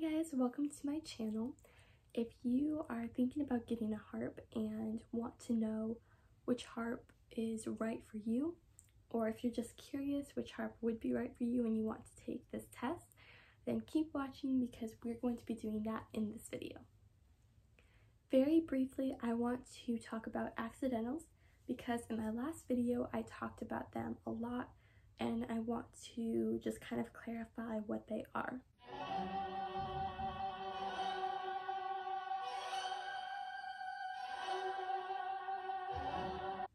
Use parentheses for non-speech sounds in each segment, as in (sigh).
guys, welcome to my channel. If you are thinking about getting a harp and want to know which harp is right for you, or if you're just curious which harp would be right for you and you want to take this test, then keep watching because we're going to be doing that in this video. Very briefly, I want to talk about accidentals because in my last video I talked about them a lot and I want to just kind of clarify what they are.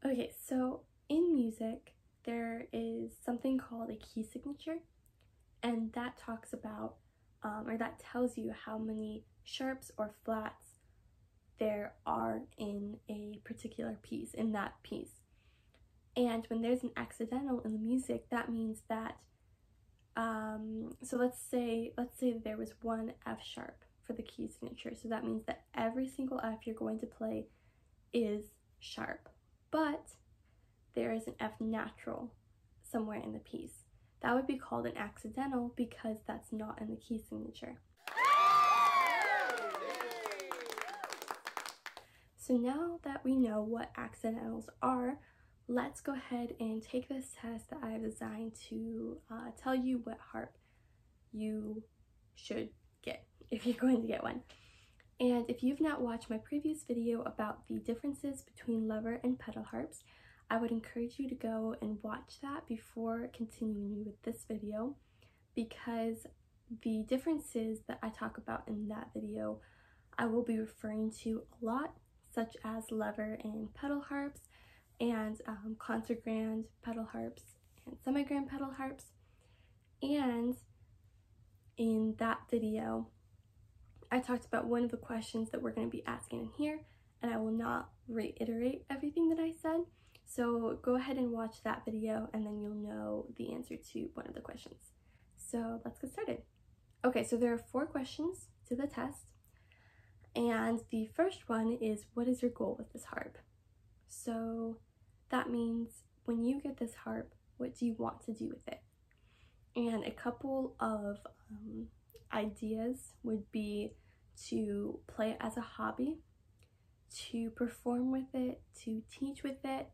Okay, so in music, there is something called a key signature, and that talks about, um, or that tells you how many sharps or flats there are in a particular piece, in that piece. And when there's an accidental in the music, that means that, um, so let's say, let's say there was one F sharp for the key signature. So that means that every single F you're going to play is sharp but there is an F natural somewhere in the piece. That would be called an accidental because that's not in the key signature. So now that we know what accidentals are, let's go ahead and take this test that I have designed to uh, tell you what harp you should get if you're going to get one. And if you've not watched my previous video about the differences between lever and pedal harps, I would encourage you to go and watch that before continuing with this video because the differences that I talk about in that video I will be referring to a lot such as lever and pedal harps and um, concert grand pedal harps and semi-grand pedal harps. And in that video I talked about one of the questions that we're going to be asking in here, and I will not reiterate everything that I said. So go ahead and watch that video, and then you'll know the answer to one of the questions. So let's get started. Okay, so there are four questions to the test, and the first one is what is your goal with this harp? So that means when you get this harp, what do you want to do with it? And a couple of um, ideas would be to play it as a hobby, to perform with it, to teach with it,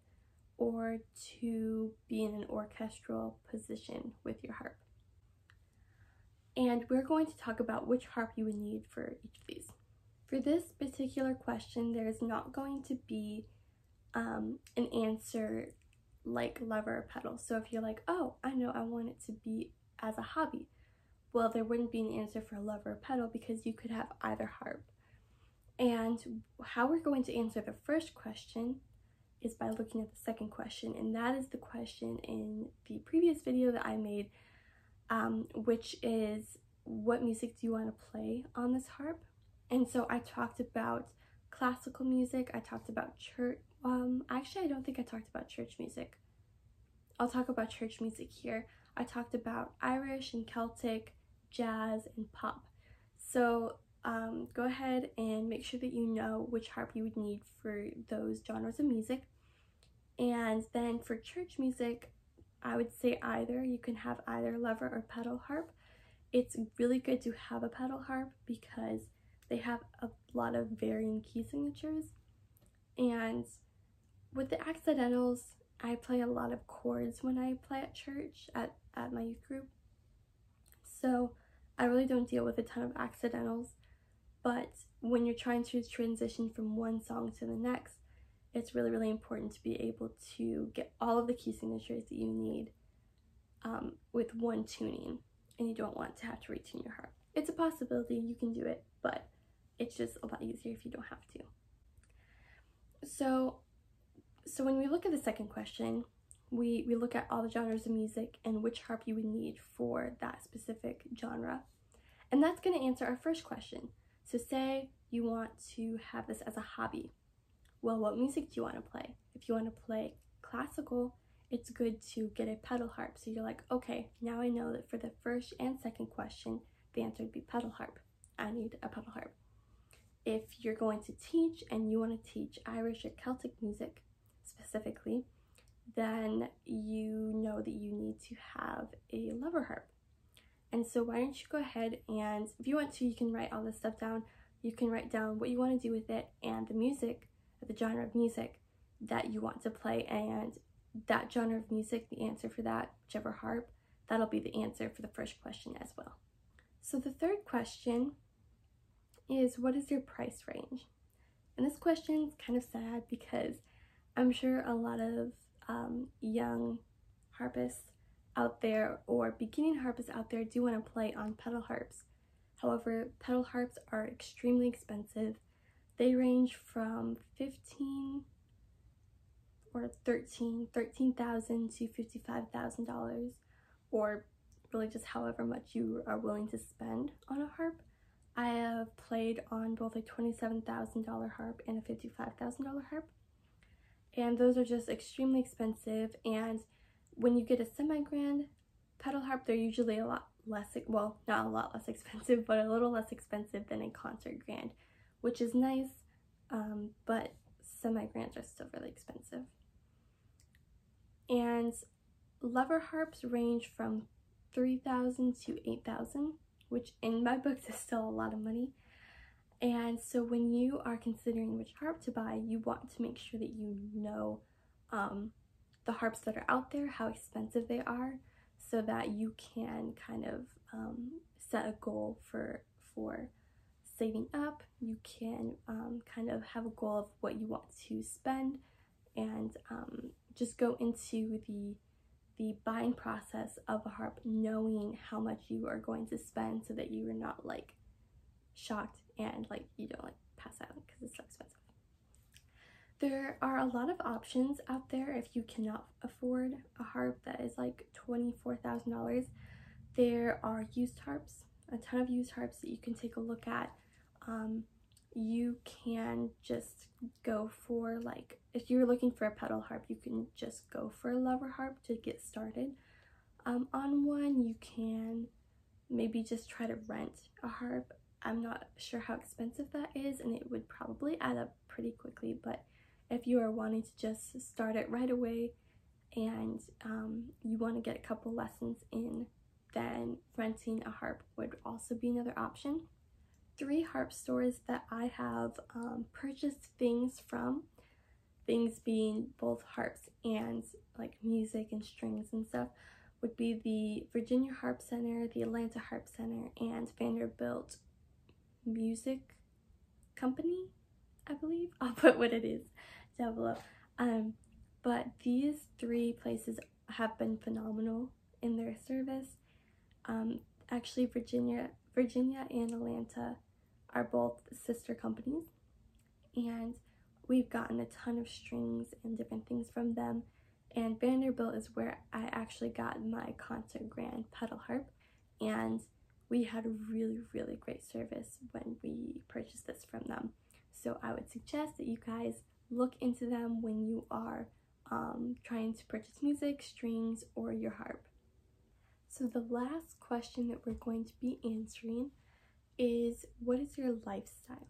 or to be in an orchestral position with your harp. And we're going to talk about which harp you would need for each of these. For this particular question, there is not going to be um, an answer like lever pedal. So if you're like, oh, I know I want it to be as a hobby, well, there wouldn't be an answer for lever or a pedal because you could have either harp. And how we're going to answer the first question is by looking at the second question, and that is the question in the previous video that I made, um, which is what music do you want to play on this harp? And so I talked about classical music, I talked about church, um, actually I don't think I talked about church music. I'll talk about church music here. I talked about Irish and Celtic, jazz, and pop. So um, go ahead and make sure that you know which harp you would need for those genres of music. And then for church music, I would say either. You can have either lever or pedal harp. It's really good to have a pedal harp because they have a lot of varying key signatures. And with the accidentals, I play a lot of chords when I play at church, at, at my youth group. So I really don't deal with a ton of accidentals, but when you're trying to transition from one song to the next, it's really, really important to be able to get all of the key signatures that you need um, with one tuning, and you don't want to have to retune your harp. It's a possibility, you can do it, but it's just a lot easier if you don't have to. So, so when we look at the second question, we, we look at all the genres of music and which harp you would need for that specific genre. And that's going to answer our first question. So say you want to have this as a hobby. Well, what music do you want to play? If you want to play classical, it's good to get a pedal harp. So you're like, okay, now I know that for the first and second question, the answer would be pedal harp. I need a pedal harp. If you're going to teach and you want to teach Irish or Celtic music specifically, then you know that you need to have a lever harp. And so why don't you go ahead and if you want to, you can write all this stuff down. You can write down what you want to do with it and the music, the genre of music that you want to play and that genre of music, the answer for that, whichever harp, that'll be the answer for the first question as well. So the third question is what is your price range? And this question is kind of sad because I'm sure a lot of um, young harpists out there or beginning harpists out there do want to play on pedal harps. However, pedal harps are extremely expensive. They range from 15 or 13 13,000 to $55,000 or really just however much you are willing to spend on a harp. I have played on both a $27,000 harp and a $55,000 harp. And those are just extremely expensive. And when you get a semi-grand pedal harp, they're usually a lot less, well, not a lot less (laughs) expensive, but a little less expensive than a concert grand, which is nice, um, but semi-grands are still really expensive. And lever harps range from 3000 to 8000 which in my (laughs) books is still a lot of money. And so when you are considering which harp to buy, you want to make sure that you know um, the harps that are out there, how expensive they are, so that you can kind of um, set a goal for for saving up. You can um, kind of have a goal of what you want to spend, and um, just go into the the buying process of a harp knowing how much you are going to spend so that you are not like shocked and like you don't like pass out because it's so expensive. There are a lot of options out there if you cannot afford a harp that is like $24,000. There are used harps, a ton of used harps that you can take a look at. Um, you can just go for like if you're looking for a pedal harp you can just go for a lever harp to get started um, on one you can maybe just try to rent a harp i'm not sure how expensive that is and it would probably add up pretty quickly but if you are wanting to just start it right away and um, you want to get a couple lessons in then renting a harp would also be another option three harp stores that I have um, purchased things from. Things being both harps and like music and strings and stuff would be the Virginia Harp Center, the Atlanta Harp Center, and Vanderbilt Music Company, I believe. (laughs) I'll put what it is down below. Um, but these three places have been phenomenal in their service. Um, actually, Virginia, Virginia and Atlanta are both sister companies and we've gotten a ton of strings and different things from them and Vanderbilt is where I actually got my concert grand pedal harp and we had really really great service when we purchased this from them so I would suggest that you guys look into them when you are um, trying to purchase music, strings, or your harp. So the last question that we're going to be answering is what is your lifestyle?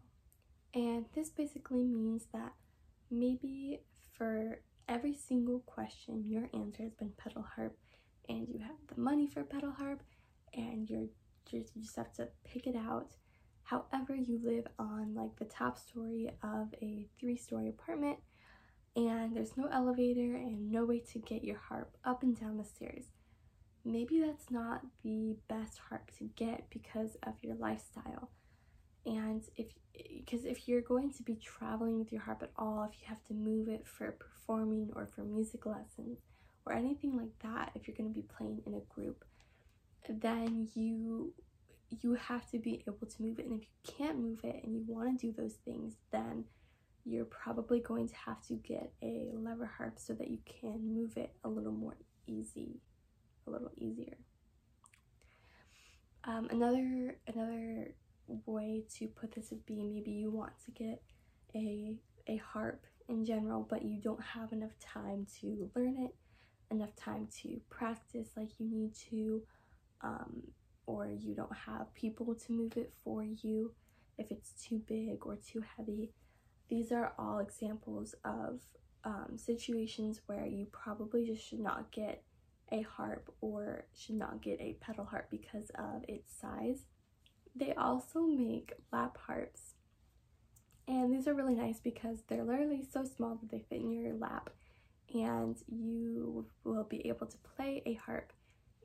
And this basically means that maybe for every single question, your answer has been pedal harp and you have the money for pedal harp and you're just, you just have to pick it out. However, you live on like the top story of a three story apartment and there's no elevator and no way to get your harp up and down the stairs maybe that's not the best harp to get because of your lifestyle. And if because if you're going to be traveling with your harp at all, if you have to move it for performing or for music lessons or anything like that, if you're going to be playing in a group, then you you have to be able to move it. And if you can't move it and you want to do those things, then you're probably going to have to get a lever harp so that you can move it a little more easy a little easier. Um, another another way to put this would be maybe you want to get a a harp in general, but you don't have enough time to learn it, enough time to practice like you need to, um, or you don't have people to move it for you if it's too big or too heavy. These are all examples of um, situations where you probably just should not get a harp or should not get a pedal harp because of its size. They also make lap harps and these are really nice because they're literally so small that they fit in your lap and you will be able to play a harp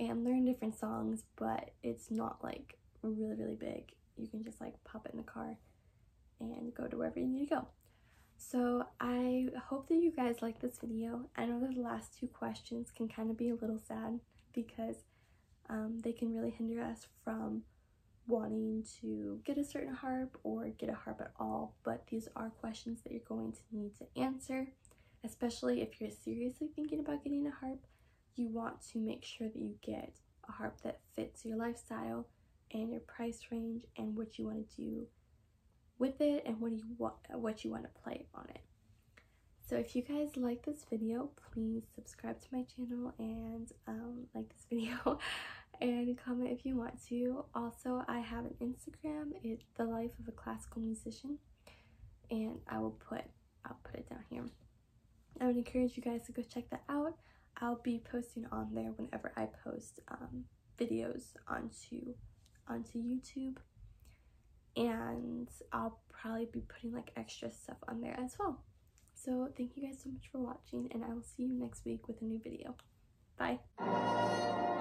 and learn different songs but it's not like really really big. You can just like pop it in the car and go to wherever you need to go. So i hope that you guys like this video. I know that the last two questions can kind of be a little sad because um, they can really hinder us from wanting to get a certain harp or get a harp at all but these are questions that you're going to need to answer especially if you're seriously thinking about getting a harp you want to make sure that you get a harp that fits your lifestyle and your price range and what you want to do with it and what you want what you want to play on it. So if you guys like this video please subscribe to my channel and um, like this (laughs) video and comment if you want to. Also i have an instagram. It's the life of a classical musician and i will put i'll put it down here. I would encourage you guys to go check that out i'll be posting on there whenever i post um, videos onto onto YouTube and I'll probably be putting like extra stuff on there as well. So thank you guys so much for watching and I will see you next week with a new video. Bye!